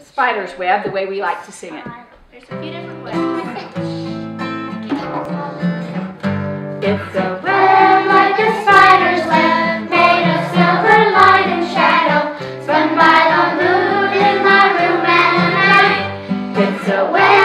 Spider's web, the way we like to sing it. There's a few different ways. It's a Web like a spider's web, made of silver light and shadow, spun by the moon in my room at night. it's a Web